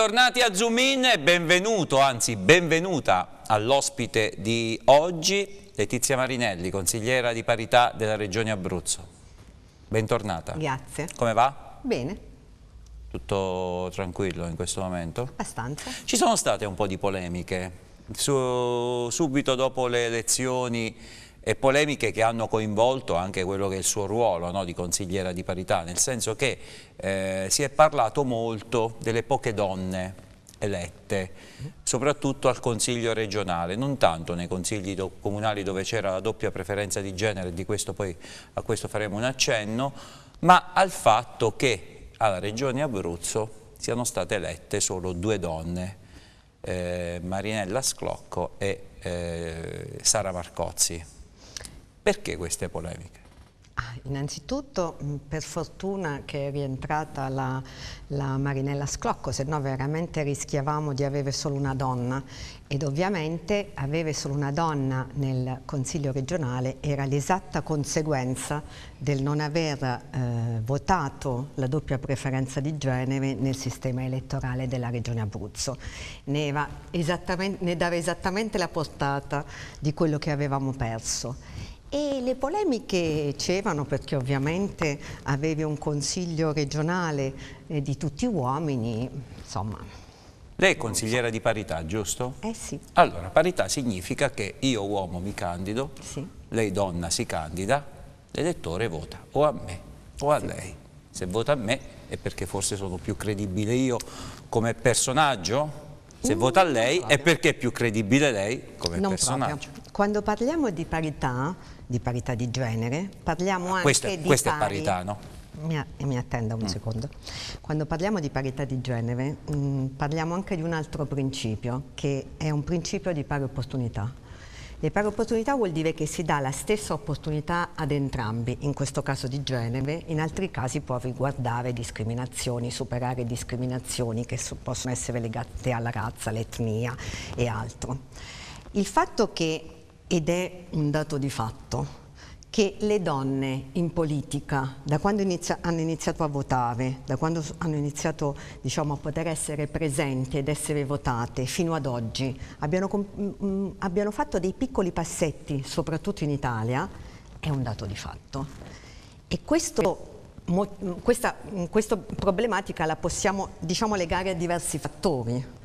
Bentornati a Zoom In e benvenuto, anzi benvenuta all'ospite di oggi, Letizia Marinelli, consigliera di parità della Regione Abruzzo. Bentornata. Grazie. Come va? Bene. Tutto tranquillo in questo momento? Abbastanza. Ci sono state un po' di polemiche. Su, subito dopo le elezioni e polemiche che hanno coinvolto anche quello che è il suo ruolo no, di consigliera di parità, nel senso che eh, si è parlato molto delle poche donne elette, soprattutto al Consiglio regionale, non tanto nei consigli do comunali dove c'era la doppia preferenza di genere, di questo poi a questo faremo un accenno, ma al fatto che alla Regione Abruzzo siano state elette solo due donne, eh, Marinella Sclocco e eh, Sara Marcozzi. Perché queste polemiche? Ah, innanzitutto per fortuna che è rientrata la, la, Marinella Sclocco, se no veramente rischiavamo di avere solo una donna ed ovviamente avere solo una donna nel Consiglio regionale era l'esatta conseguenza del non aver eh, votato la doppia preferenza di genere nel sistema elettorale della Regione Abruzzo. Ne, ne dava esattamente la portata di quello che avevamo perso. E le polemiche c'erano perché ovviamente avevi un consiglio regionale eh, di tutti uomini, insomma. Lei è consigliera di parità, giusto? Eh sì. Allora, parità significa che io uomo mi candido, sì. lei donna si candida, l'elettore vota o a me o a sì. lei. Se vota a me è perché forse sono più credibile io come personaggio, se mm, vota a lei è perché è più credibile lei come non personaggio. Proprio. Quando parliamo di parità, di parità di genere, parliamo anche questa, di Questa pari... è parità, no? Mi, mi attenda un mm. secondo. Quando parliamo di parità di genere, mh, mm, parliamo anche di un altro principio, che è un principio di pari opportunità. Le pari opportunità vuol dire che si dà la stessa opportunità ad entrambi, in questo caso di genere, in altri casi può riguardare discriminazioni, superare discriminazioni che possono essere legate alla razza, all'etnia e altro. Il fatto che ed è un dato di fatto che le donne in politica, da quando inizia, hanno iniziato a votare, da quando hanno iniziato diciamo, a poter essere presenti ed essere votate fino ad oggi, abbiano, mh, abbiano fatto dei piccoli passetti, soprattutto in Italia, è un dato di fatto. E questo, questa, questa problematica la possiamo diciamo, legare a diversi fattori.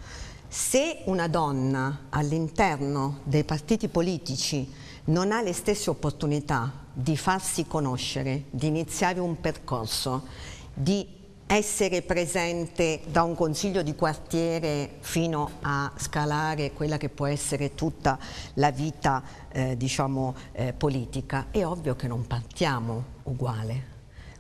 Se una donna all'interno dei partiti politici non ha le stesse opportunità di farsi conoscere, di iniziare un percorso, di essere presente da un consiglio di quartiere fino a scalare quella che può essere tutta la vita eh, diciamo, eh, politica, è ovvio che non partiamo uguale.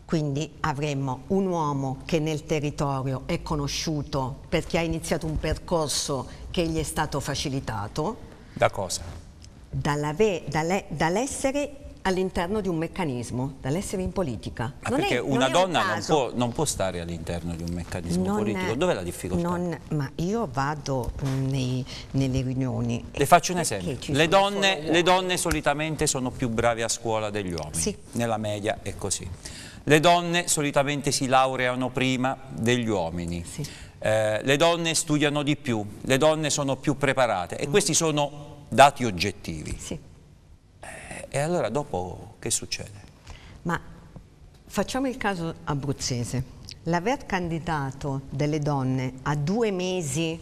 Quindi avremmo un uomo che nel territorio è conosciuto perché ha iniziato un percorso che gli è stato facilitato. Da cosa? Dall'essere all'interno di un meccanismo, dall'essere in politica. Ma non perché è, una donna un non, può, non, può, stare all'interno di un meccanismo non politico? Dov'è la difficoltà? Non, ma io vado nei, nelle riunioni. Le faccio un esempio. Le donne, le donne solitamente sono più brave a scuola degli uomini. Sì. Nella media è così. Le donne solitamente si laureano prima degli uomini. Sì. Eh, le donne studiano di più, le donne sono più preparate e questi sono dati oggettivi. Sì. Eh, e allora dopo che succede? Ma facciamo il caso abruzzese. L'aver candidato delle donne a due mesi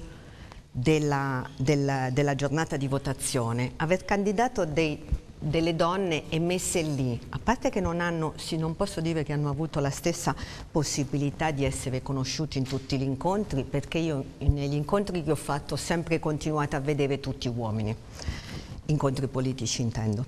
della, della, della giornata di votazione, aver candidato dei delle donne e messe lì, a parte che non hanno, sì, non posso dire che hanno avuto la stessa possibilità di essere conosciuti in tutti gli incontri, perché io negli incontri che ho fatto ho sempre continuato a vedere tutti uomini, incontri politici intendo.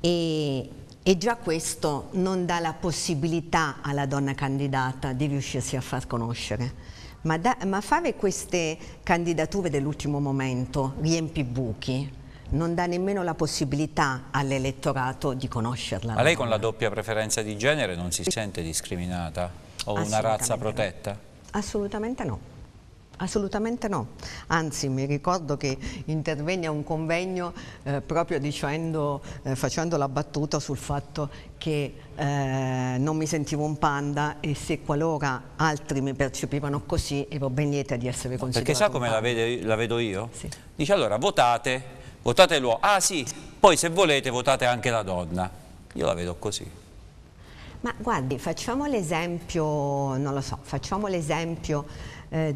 E, e già questo non dà la possibilità alla donna candidata di riuscirsi a far conoscere. Ma, da, ma fare queste candidature dell'ultimo momento riempi buchi, non dà nemmeno la possibilità all'elettorato di conoscerla. Ma lei con la doppia preferenza di genere non si sente discriminata o una razza protetta? Assolutamente no. Assolutamente no, anzi mi ricordo che intervenne a un convegno eh, proprio dicendo, eh, facendo la battuta sul fatto che eh, non mi sentivo un panda e se qualora altri mi percepivano così ero ben lieta di essere considerato Perché sa come la, vede, la, vedo io? Sì. Dice allora votate, votate l'uomo, ah sì, poi se volete votate anche la donna, io la vedo così. Ma guardi, facciamo l'esempio, non lo so, facciamo l'esempio eh,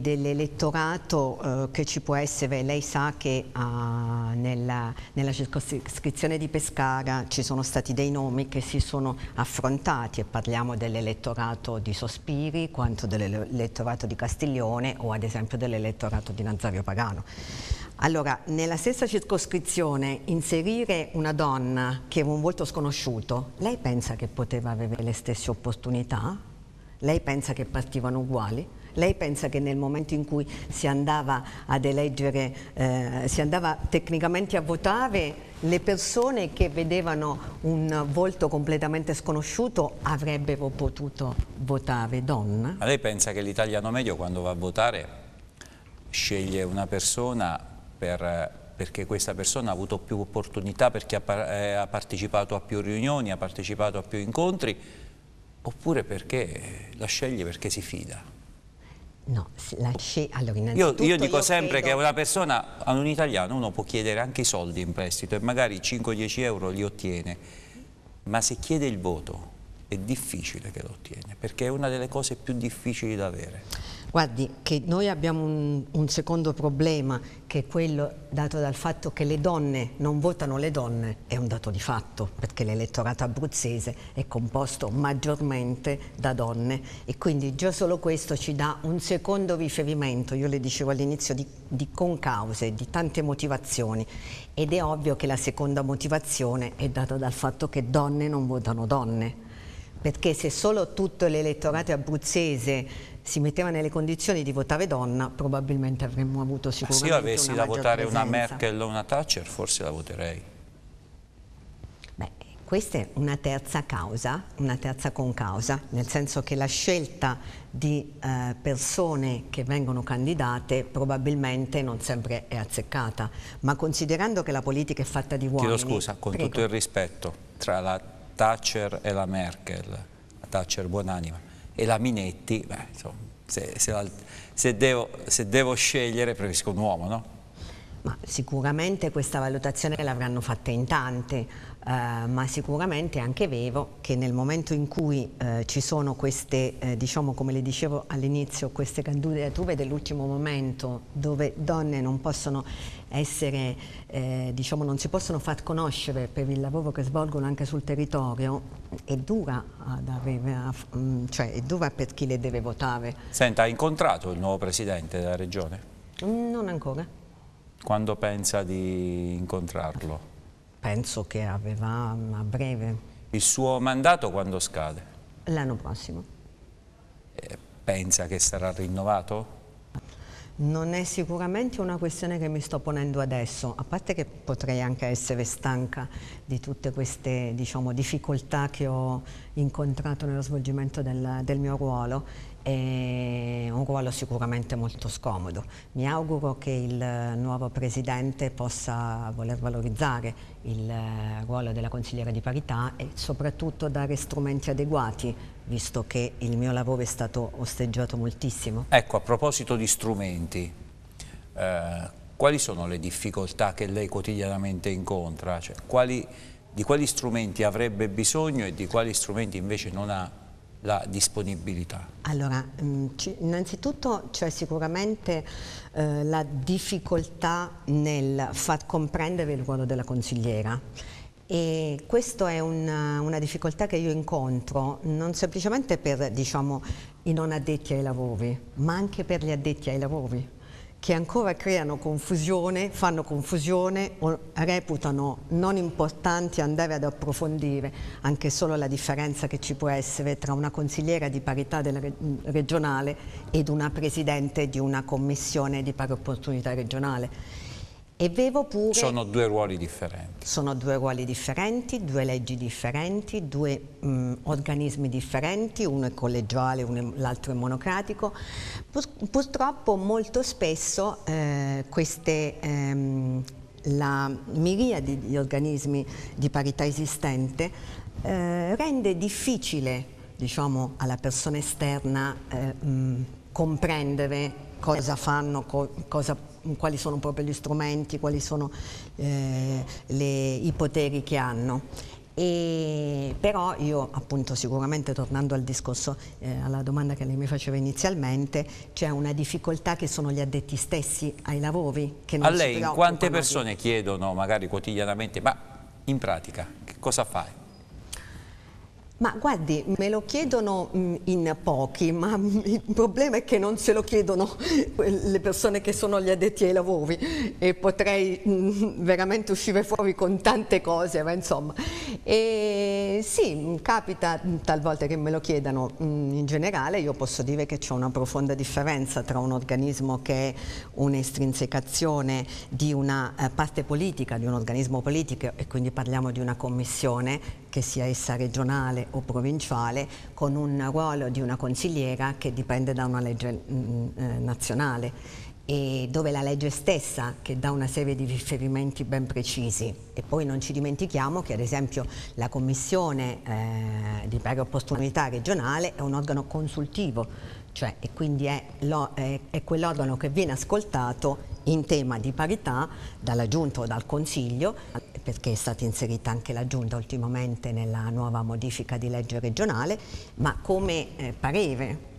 dell'elettorato eh, che ci può essere, lei sa che ah, nella, nella, circoscrizione di Pescara ci sono stati dei nomi che si sono affrontati e parliamo dell'elettorato di Sospiri quanto dell'elettorato di Castiglione o ad esempio dell'elettorato di Nazario Pagano. Allora, nella stessa circoscrizione inserire una donna che aveva un volto sconosciuto, lei pensa che poteva avere le stesse opportunità? Lei pensa che partivano uguali? Lei pensa che nel momento in cui si andava ad eleggere, eh, si andava tecnicamente a votare, le persone che vedevano un volto completamente sconosciuto avrebbero potuto votare donna? Ma lei pensa che l'italiano medio quando va a votare sceglie una persona per perché questa persona ha avuto più opportunità, perché ha, eh, ha, partecipato a più riunioni, ha partecipato a più incontri, oppure perché la sceglie perché si fida? No, la allora, io, io, dico io sempre credo... che una persona, a un italiano, uno può chiedere anche i soldi in prestito e magari 5-10 euro li ottiene, ma se chiede il voto è difficile che lo ottiene, perché è una delle cose più difficili da avere. Guardi, che noi abbiamo un, un, secondo problema, che è quello dato dal fatto che le donne non votano le donne, è un dato di fatto, perché l'elettorato abruzzese è composto maggiormente da donne. E quindi già solo questo ci dà un secondo riferimento, io le dicevo all'inizio, di, di concause, di tante motivazioni. Ed è ovvio che la seconda motivazione è data dal fatto che donne non votano donne perché se solo tutto l'elettorato abruzzese si metteva nelle condizioni di votare donna, probabilmente avremmo avuto sicuramente Se io avessi da votare presenza. una Merkel o una Thatcher, forse la voterei. Beh, questa è una terza causa, una terza concausa, nel senso che la scelta di eh, persone che vengono candidate probabilmente non sempre è azzeccata, ma considerando che la politica è fatta di uomini... Chiedo scusa, con prego. tutto il rispetto, tra la Thatcher e la Merkel, Thatcher buonanima, e la Minetti, beh, insomma, se, se, la, se, devo, se devo scegliere preferisco un uomo, no? Ma sicuramente questa valutazione l'avranno fatta in tante, Uh, ma sicuramente è anche vero che nel momento in cui uh, ci sono queste, uh, diciamo come le dicevo all'inizio, queste candidature dell'ultimo momento dove donne non possono essere, diciamo non si possono far conoscere per il lavoro che svolgono anche sul territorio, è dura, avere, um, cioè è dura per chi le deve votare. Senta, ha incontrato il nuovo Presidente della Regione? Mm, non ancora. Quando pensa di incontrarlo? Penso che aveva a breve. Il suo mandato quando scade? L'anno prossimo. Eh, pensa che sarà rinnovato? Non è sicuramente una questione che mi sto ponendo adesso, a parte che potrei anche essere stanca di tutte queste diciamo, difficoltà che ho incontrato nello svolgimento del, del mio ruolo è un ruolo sicuramente molto scomodo. Mi auguro che il nuovo Presidente possa voler valorizzare il ruolo della consigliera di parità e soprattutto dare strumenti adeguati, visto che il mio lavoro è stato osteggiato moltissimo. Ecco, a proposito di strumenti, eh, quali sono le difficoltà che lei quotidianamente incontra? Cioè, quali, di quali strumenti avrebbe bisogno e di quali strumenti invece non ha la disponibilità? Allora, mm, innanzitutto c'è sicuramente eh, la difficoltà nel far comprendere il ruolo della consigliera e questa è una, una, difficoltà che io incontro non semplicemente per diciamo, i non addetti ai lavori, ma anche per gli addetti ai lavori che ancora creano confusione, fanno confusione o reputano non importanti andare ad approfondire anche solo la differenza che ci può essere tra una consigliera di parità regionale ed una presidente di una commissione di pari opportunità regionale. E vedo pure... Sono due ruoli differenti. Sono due ruoli differenti, due leggi differenti, due mh, organismi differenti, uno è collegiale, l'altro è monocratico. Pur, purtroppo molto spesso eh, queste... Ehm, la miriade di organismi di parità esistente eh, rende difficile diciamo, alla persona esterna eh, mh, comprendere cosa fanno, co cosa quali sono proprio gli strumenti, quali sono eh, le, i poteri che hanno. E, però io appunto sicuramente tornando al discorso, eh, alla domanda che lei mi faceva inizialmente, c'è una difficoltà che sono gli addetti stessi ai lavori. Che non A lei quante persone di... chiedono magari quotidianamente, ma in pratica che cosa fai? Ma guardi, me lo chiedono mm, in pochi, ma il problema è che non se lo chiedono le persone che sono gli addetti ai lavori e potrei mm, veramente uscire fuori con tante cose, ma insomma. E sì, capita talvolta che me lo chiedano mm, in generale, io posso dire che c'è una profonda differenza tra un organismo che è un'estrinsecazione di una eh, parte politica, di un organismo politico e quindi parliamo di una commissione che sia essa regionale o provinciale, con un ruolo di una consigliera che dipende da una legge mh, mm, eh, nazionale e dove la legge stessa che dà una serie di riferimenti ben precisi. E poi non ci dimentichiamo che ad esempio la commissione eh, di pari opportunità regionale è un organo consultivo cioè, e quindi è, è, è quell'organo che viene ascoltato in tema di parità dalla Giunta o dal Consiglio, perché è stata inserita anche la Giunta ultimamente nella nuova modifica di legge regionale, ma come eh, parere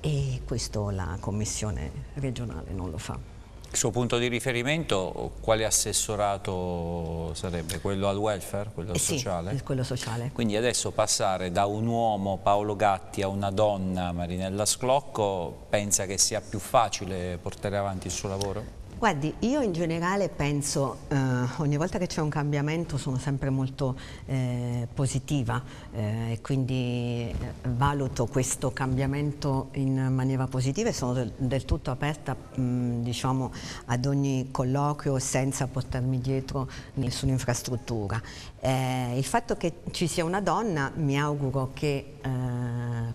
e questo la Commissione regionale non lo fa. Il suo punto di riferimento, quale assessorato sarebbe? Quello al welfare, quello eh sociale? Sì, quello sociale. Quindi adesso passare da un uomo, Paolo Gatti, a una donna, Marinella Sclocco, pensa che sia più facile portare avanti il suo lavoro? Guardi, io in generale penso, eh, ogni volta che c'è un cambiamento sono sempre molto eh, positiva eh, e quindi eh, valuto questo cambiamento in maniera positiva e sono del, del tutto aperta mh, diciamo, ad ogni colloquio senza portarmi dietro nessuna infrastruttura. Eh, il fatto che ci sia una donna mi auguro che eh,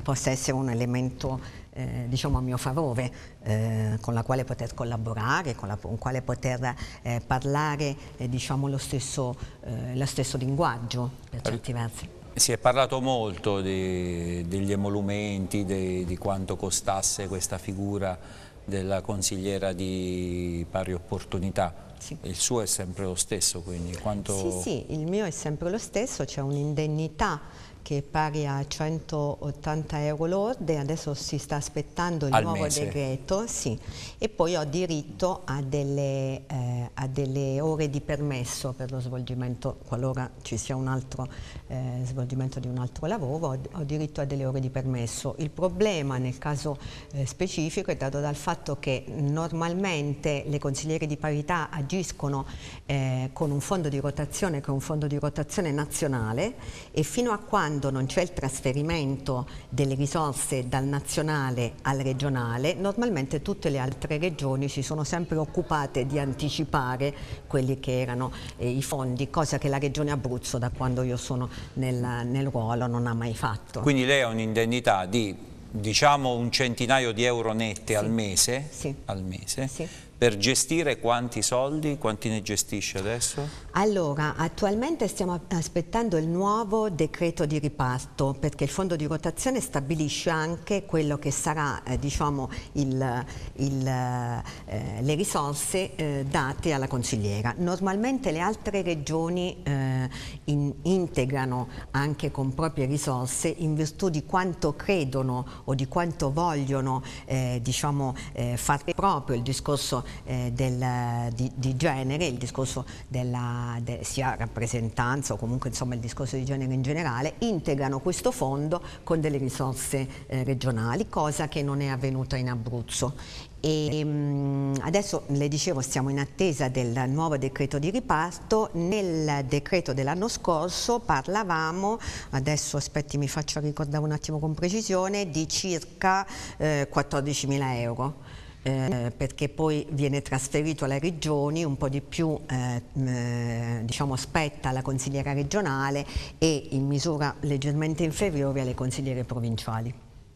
possa essere un elemento eh, diciamo a mio favore, eh, con la quale poter collaborare, con la con quale poter eh, parlare eh, diciamo lo stesso, eh, lo stesso linguaggio per certi versi. Si è parlato molto di, degli emolumenti, di, di quanto costasse questa figura della consigliera di pari opportunità. Sì. Il suo è sempre lo stesso, quindi quanto... Sì, sì, il mio è sempre lo stesso, c'è un'indennità che è pari a 180 euro lorde, adesso si sta aspettando il Al nuovo mese. decreto, sì. e poi ho diritto a delle, eh, a delle, ore di permesso per lo svolgimento, qualora ci sia un altro eh, svolgimento di un altro lavoro, ho, ho, diritto a delle ore di permesso. Il problema nel caso eh, specifico è dato dal fatto che normalmente le consigliere di parità agiscono eh, con un fondo di rotazione che è un fondo di rotazione nazionale e fino a quando quando non c'è il trasferimento delle risorse dal nazionale al regionale, normalmente tutte le altre regioni si sono sempre occupate di anticipare quelli che erano eh, i fondi, cosa che la regione Abruzzo da quando io sono nel, nel ruolo non ha mai fatto. Quindi lei ha un'indennità di diciamo un centinaio di euro nette sì. al mese, sì. al mese sì. Per gestire quanti soldi? Quanti ne gestisce adesso? Allora, attualmente stiamo aspettando il nuovo decreto di riparto perché il fondo di rotazione stabilisce anche quello che sarà eh, diciamo, il, il, eh, le risorse eh, date alla consigliera. Normalmente le altre regioni eh, in, integrano anche con proprie risorse in virtù di quanto credono o di quanto vogliono eh, diciamo, eh, fare proprio il discorso eh, del, di, di, genere, il discorso della de, sia rappresentanza o comunque insomma il discorso di genere in generale, integrano questo fondo con delle risorse eh, regionali, cosa che non è avvenuta in Abruzzo. E, um, adesso le dicevo stiamo in attesa del nuovo decreto di riparto, nel decreto dell'anno scorso parlavamo, adesso aspetti mi faccio ricordare un attimo con precisione, di circa eh, 14 mila euro eh, perché poi viene trasferito alle regioni, un po' di più eh, eh, diciamo, spetta alla consigliera regionale e in misura leggermente inferiore alle consigliere provinciali.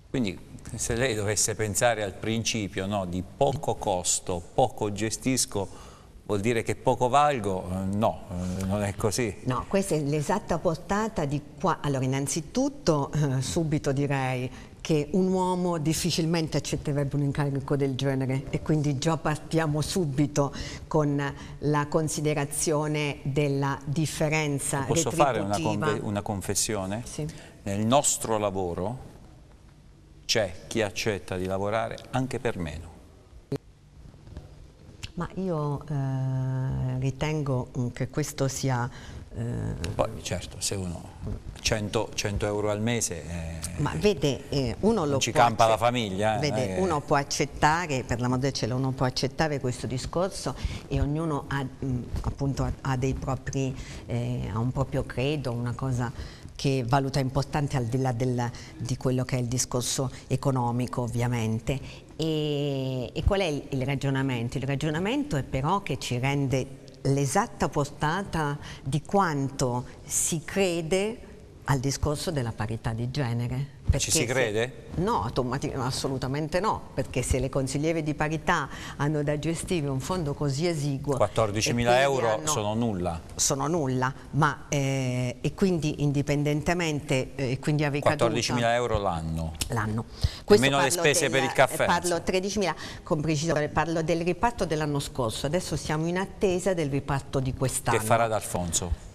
Quindi se lei dovesse pensare al principio no, di poco costo, poco gestisco, vuol dire che poco valgo? Eh, no, eh, non è così. No, questa è l'esatta portata di qua. Allora, innanzitutto, eh, subito direi che un uomo difficilmente accetterebbe un incarico del genere e quindi già partiamo subito con la considerazione della differenza Posso fare una, una confessione? Sì. Nel nostro lavoro c'è chi accetta di lavorare anche per meno. Ma io eh, ritengo che questo sia Poi certo, se uno 100, 100 euro al mese eh, ma vede, eh, uno lo ci campa la famiglia. Eh, vede, uno può accettare, per l'amor del cielo, uno può accettare questo discorso e ognuno ha, mh, appunto, ha, dei propri, eh, ha un proprio credo, una cosa che valuta importante al di là del, di quello che è il discorso economico ovviamente. E, e qual è il, il ragionamento? Il ragionamento è però che ci rende l'esatta portata di quanto si crede al discorso della parità di genere. Ci si crede? Se, no, assolutamente no, perché se le consigliere di parità hanno da gestire un fondo così esiguo... 14.000 euro hanno, sono nulla. Sono nulla, ma eh, e quindi indipendentemente... Eh, quindi 14.000 euro l'anno? L'anno. Meno le spese del, per il caffè. Parlo 13.000, con precisione, parlo del riparto dell'anno scorso, adesso siamo in attesa del riparto di quest'anno. Che farà D'Alfonso?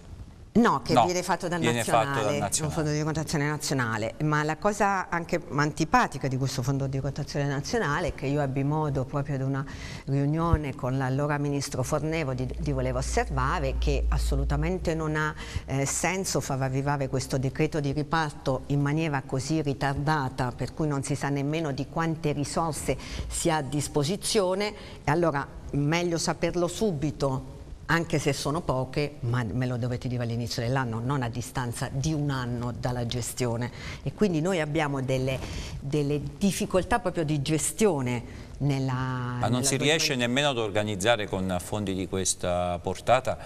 No, che no, viene fatto dal viene nazionale, fatto dal nazionale. un fondo di rotazione nazionale, ma la cosa anche antipatica di questo fondo di rotazione nazionale è che io ebbi modo proprio ad una riunione con l'allora ministro Fornevo di, di voler osservare che assolutamente non ha eh, senso far arrivare questo decreto di riparto in maniera così ritardata per cui non si sa nemmeno di quante risorse si ha a disposizione e allora meglio saperlo subito anche se sono poche, ma me lo dovete dire all'inizio dell'anno, non a distanza di un anno dalla gestione. E quindi noi abbiamo delle, delle difficoltà proprio di gestione nella... Ma non si riesce nemmeno ad organizzare con fondi di questa portata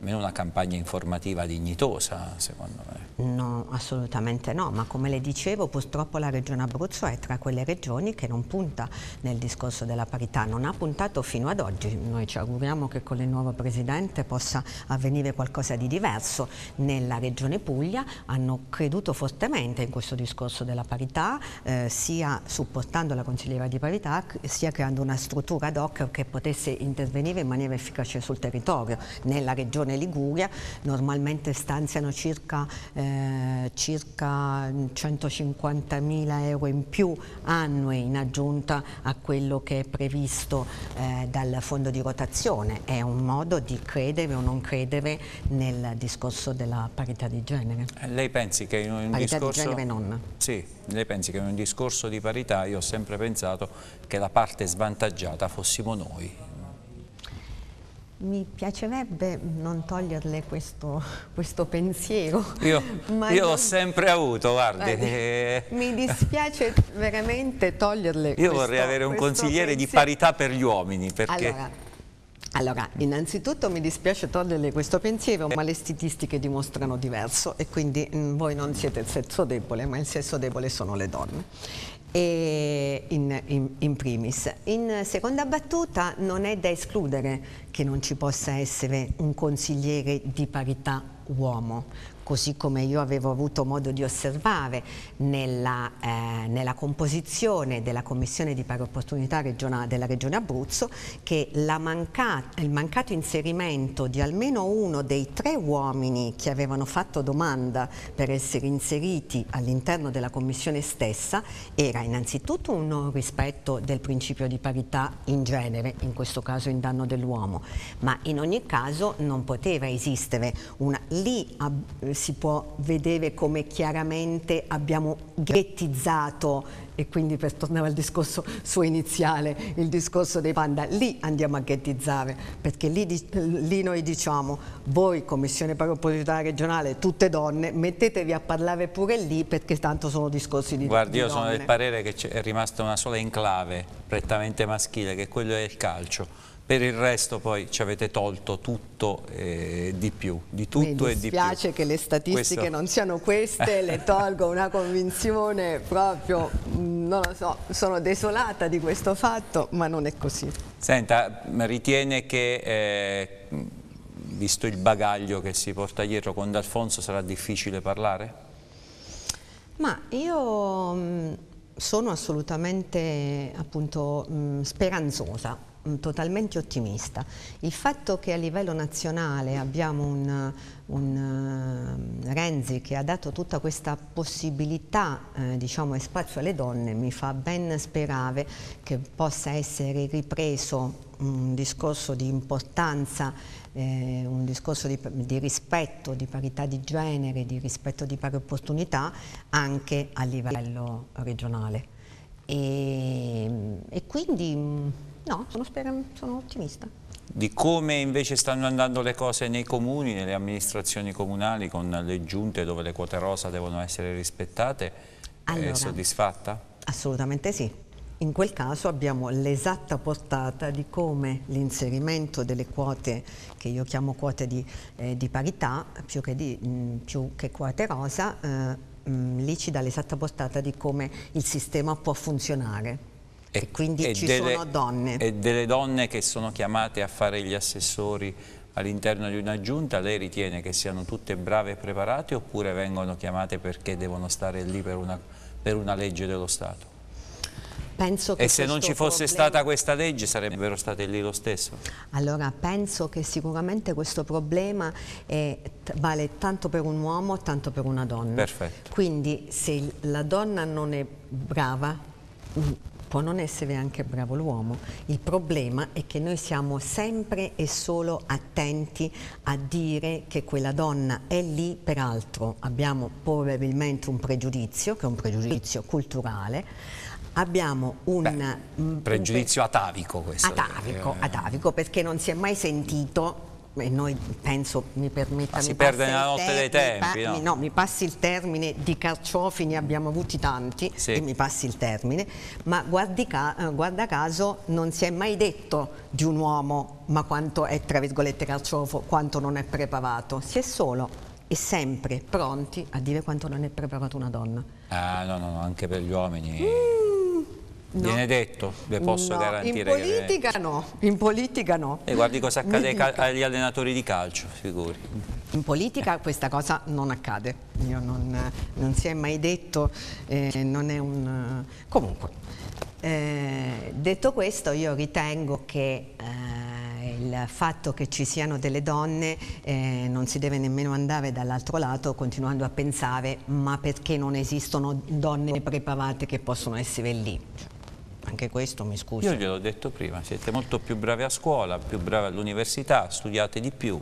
almeno una campagna informativa dignitosa, secondo me. No, assolutamente no, ma come le dicevo purtroppo la Regione Abruzzo è tra quelle regioni che non punta nel discorso della parità, non ha puntato fino ad oggi, noi ci auguriamo che con il nuovo Presidente possa avvenire qualcosa di diverso. Nella Regione Puglia hanno creduto fortemente in questo discorso della parità, eh, sia supportando la consigliera di parità, sia creando una struttura ad hoc che potesse intervenire in maniera efficace sul territorio. Nella Regione Regione Liguria normalmente stanziano circa, eh, circa 150.000 euro in più annui in aggiunta a quello che è previsto eh, dal fondo di rotazione. È un modo di credere o non credere nel discorso della parità di genere. Eh, lei pensi che in un parità discorso... di genere non. Sì, lei pensi che in un discorso di parità io ho sempre pensato che la parte svantaggiata fossimo noi, mi piacerebbe non toglierle questo, questo pensiero. Io, io l'ho sempre avuto, guardi. Eh, mi dispiace veramente toglierle io questo Io vorrei avere un consigliere pensiero. di parità per gli uomini, perché... Allora, allora, innanzitutto mi dispiace toglierle questo pensiero, ma le statistiche dimostrano diverso e quindi mh, mm, voi non siete il sesso debole, ma il sesso debole sono le donne in, in, in, primis. In seconda battuta non è da escludere che non ci possa essere un consigliere di parità uomo, così come io avevo avuto modo di osservare nella, eh, nella composizione della Commissione di pari opportunità regionale della Regione Abruzzo, che mancata, il mancato inserimento di almeno uno dei tre uomini che avevano fatto domanda per essere inseriti all'interno della Commissione stessa era innanzitutto un non rispetto del principio di parità in genere, in questo caso in danno dell'uomo, ma in ogni caso non poteva esistere una... Lì si può vedere come chiaramente abbiamo ghettizzato e quindi per tornare al discorso suo iniziale, il discorso dei panda, lì andiamo a ghettizzare, perché lì, lì noi diciamo, voi Commissione per l'Opportunità Regionale, tutte donne, mettetevi a parlare pure lì perché tanto sono discorsi di Guardi, io di sono del parere che è rimasta una sola enclave prettamente maschile, che quello è il calcio per il resto poi ci avete tolto tutto e di più, di tutto e di più. Mi dispiace che le statistiche Questo... non siano queste, le tolgo una convinzione proprio, non lo so, sono desolata di questo fatto, ma non è così. Senta, ritiene che, eh, visto il bagaglio che si porta dietro con D'Alfonso, sarà difficile parlare? Ma io mm, sono assolutamente appunto, mm, speranzosa totalmente ottimista. Il fatto che a livello nazionale abbiamo un, un uh, Renzi che ha dato tutta questa possibilità eh, diciamo, e spazio alle donne mi fa ben sperare che possa essere ripreso un discorso di importanza, eh, un discorso di, di, rispetto, di parità di genere, di rispetto di pari opportunità anche a livello regionale. E, e quindi mm, No, sono, sono ottimista. Di come invece stanno andando le cose nei comuni, nelle amministrazioni comunali, con le giunte dove le quote rosa devono essere rispettate, allora, è soddisfatta? Assolutamente sì. In quel caso abbiamo l'esatta portata di come l'inserimento delle quote, che io chiamo quote di, eh, di parità, più che, di, mh, più che, quote rosa, eh, mh, lì ci dà l'esatta portata di come il sistema può funzionare. E, quindi e ci delle, sono donne. E delle donne che sono chiamate a fare gli assessori all'interno di una giunta, lei ritiene che siano tutte brave e preparate oppure vengono chiamate perché devono stare lì per una, per una legge dello Stato? e se non ci fosse problema... stata questa legge sarebbero state lì lo stesso? Allora penso che sicuramente questo problema è, vale tanto per un uomo tanto per una donna. Perfetto. Quindi se la donna non è brava può non essere anche bravo l'uomo. Il problema è che noi siamo sempre e solo attenti a dire che quella donna è lì per altro. Abbiamo probabilmente un pregiudizio, che è un pregiudizio culturale, abbiamo un... Beh, pregiudizio atavico questo. Atavico, eh. atavico, perché non si è mai sentito e noi penso, mi permetta... Ma si perde nella notte dei tempi, no? no? mi passi il termine, di carciofi ne abbiamo avuti tanti sì. e mi passi il termine, ma ca eh, guarda caso non si è mai detto di un uomo ma quanto è tra virgolette carciofo, quanto non è preparato, si è solo e sempre pronti a dire quanto non è preparato una donna. Ah no, no, no anche per gli uomini... Mm No. Viene detto, le posso no, garantire. In politica che... no, in politica no. E guardi cosa accade agli allenatori di calcio, figuri. In politica questa cosa non accade, non, non, si è mai detto, eh, non è un... Comunque, eh, detto questo io ritengo che eh, il fatto che ci siano delle donne eh, non si deve nemmeno andare dall'altro lato continuando a pensare ma perché non esistono donne preparate che possono essere lì anche questo mi scusi. Io gliel'ho detto prima, siete molto più bravi a scuola, più bravi all'università, studiate di più,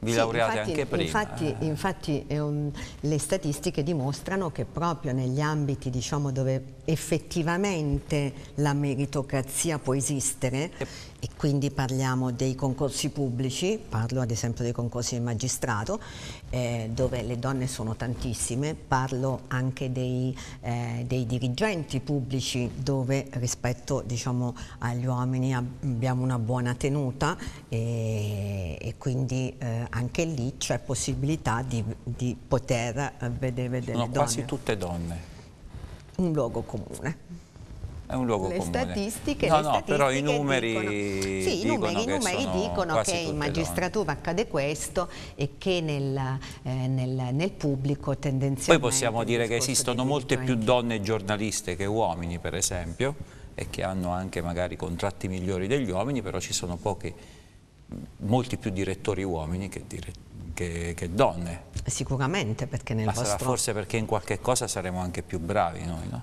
vi sì, laureate infatti, anche prima. Infatti, eh. infatti un, le statistiche dimostrano che proprio negli ambiti diciamo, dove effettivamente la meritocrazia può esistere, e quindi parliamo dei concorsi pubblici, parlo ad esempio dei concorsi di magistrato, eh, dove le donne sono tantissime, parlo anche dei, eh, dei dirigenti pubblici dove rispetto diciamo, agli uomini abbiamo una buona tenuta e, e quindi eh, anche lì c'è possibilità di, di poter vedere delle sono donne. Sono quasi tutte donne. Un luogo comune è un luogo le comune. Statistiche, no, le no, statistiche però i numeri dicono, sì, i numeri, i numeri dicono che in magistratura donne. accade questo e che nel, eh, nel, nel, pubblico tendenzialmente... Poi possiamo dire che esistono molte più donne giornaliste che uomini, per esempio, e che hanno anche magari contratti migliori degli uomini, però ci sono pochi, molti più direttori uomini che, dire, che, che donne. Sicuramente, perché nel Ma vostro... sarà forse perché in qualche cosa saremo anche più bravi noi, no?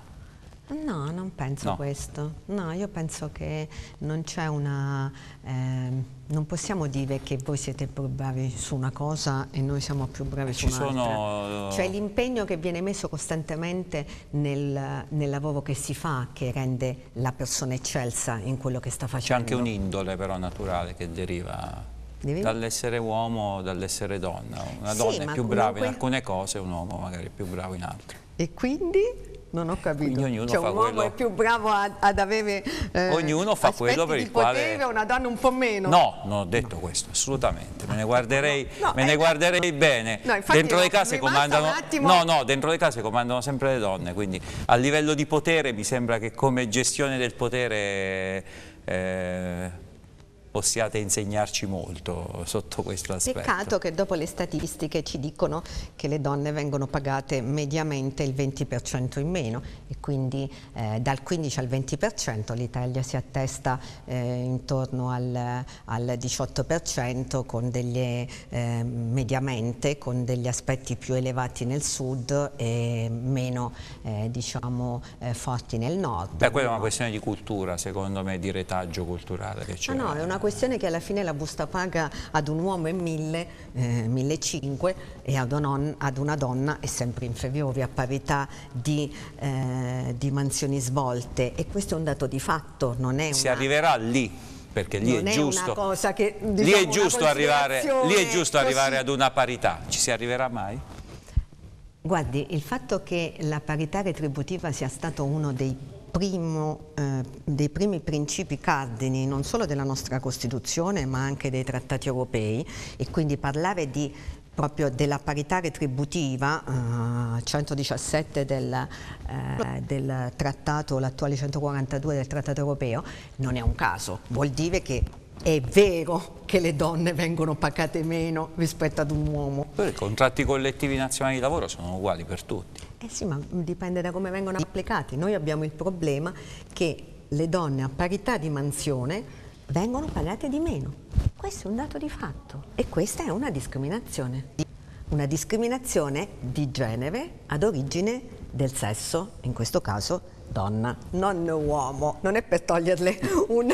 No, non penso No. questo. No, io penso che non c'è una... ehm, non possiamo dire che voi siete più bravi su una cosa e noi siamo più bravi su Ci un'altra. sono- Cioè l'impegno che viene messo costantemente nel, nel lavoro che si fa che rende la persona eccelsa in quello che sta C'è facendo. anche un'indole però naturale che Deriva? Dall'essere uomo, dall'essere donna. Una Sì, donna è più brava in comunque- alcune cose, un uomo magari è più bravo in altre. E quindi? Non ho capito. Quindi ognuno cioè fa un uomo quello- è più bravo a- ad avere eh, Ognuno fa quello per il quale- potere, una donna un po' meno. No, non ho detto questo, assolutamente. Me ne guarderei, No, me ne eh, guarderei bene. no, infatti dentro le no, case comandano. No, no, dentro le case comandano sempre le donne, quindi a livello di potere mi sembra che come gestione del potere eh, possiate insegnarci molto sotto questo aspetto. Peccato che dopo le statistiche ci dicono che le donne vengono pagate mediamente il 20% in meno e quindi eh, dal 15 al 20% l'Italia si attesta eh, intorno al, al 18% con delle, eh, mediamente con degli aspetti più elevati nel sud e meno eh, diciamo eh, forti nel nord. Beh, quella è una questione di cultura, secondo me, di retaggio culturale che c'è. Ah no, è una questione che alla fine la busta paga ad un uomo è 1000, eh, 1500 e ad una, ad una donna è sempre inferiore a parità di, eh, di mansioni svolte e questo è un dato di fatto, non è Si una... arriverà lì, perché lì è è giusto. una cosa che, lì diciamo, è una giusto arrivare, lì è giusto arrivare ad una parità. Ci si arriverà mai? Guardi, il fatto che la parità retributiva sia stato uno dei, primo, eh, dei primi principi cardini non solo della nostra Costituzione ma anche dei trattati europei e quindi parlare di proprio della parità retributiva, eh, 117 del, eh, del trattato, l'attuale 142 del trattato europeo, non è un caso, vuol dire che è vero che le donne vengono pagate meno rispetto ad un uomo. I contratti collettivi nazionali di lavoro sono uguali per tutti. Eh sì, ma dipende da come vengono applicati. Noi abbiamo il problema che le donne a parità di mansione vengono pagate di meno. Questo è un dato di fatto e questa è una discriminazione. Una discriminazione di genere ad origine del sesso, in questo caso donna, non uomo. Non è per toglierle un...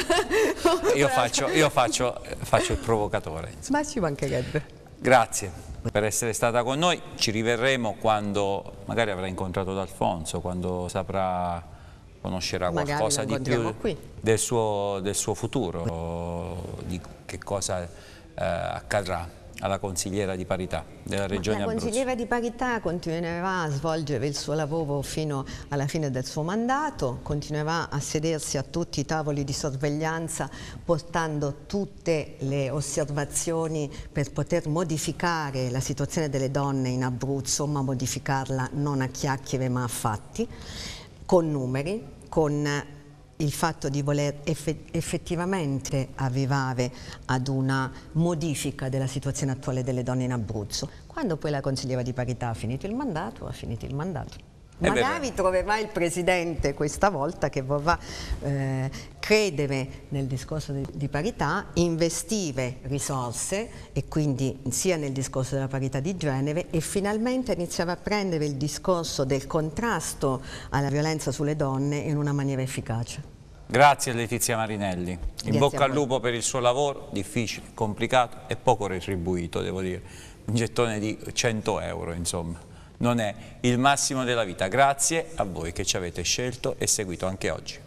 Io faccio, io faccio, faccio il provocatore. insomma. Ma ci mancherebbe. Grazie per essere stata con noi. Ci riverremo quando magari avrà incontrato D'Alfonso, quando saprà, conoscerà Magari qualcosa di più del suo, del suo futuro, di che cosa eh, accadrà alla consigliera di parità della Regione La Abruzzo. consigliera di parità continuerà a svolgere il suo lavoro fino alla fine del suo mandato, continuerà a sedersi a tutti i tavoli di sorveglianza portando tutte le osservazioni per poter modificare la situazione delle donne in Abruzzo, ma modificarla non a chiacchiere ma a fatti, con numeri, con il fatto di voler effe- effettivamente arrivare ad una modifica della situazione attuale delle donne in Abruzzo. Quando poi la consigliera di parità ha finito il mandato, ha finito il mandato. Magari troverà il Presidente questa volta che vorrà eh, credere nel discorso di, di parità, investire risorse e quindi sia nel discorso della parità di genere e finalmente iniziare a prendere il discorso del contrasto alla violenza sulle donne in una maniera efficace. Grazie Letizia Marinelli. In Grazie bocca al lupo per il suo lavoro, difficile, complicato e poco retribuito, devo dire. Un gettone di 100 euro, insomma non è il massimo della vita. Grazie a voi che ci avete scelto e seguito anche oggi.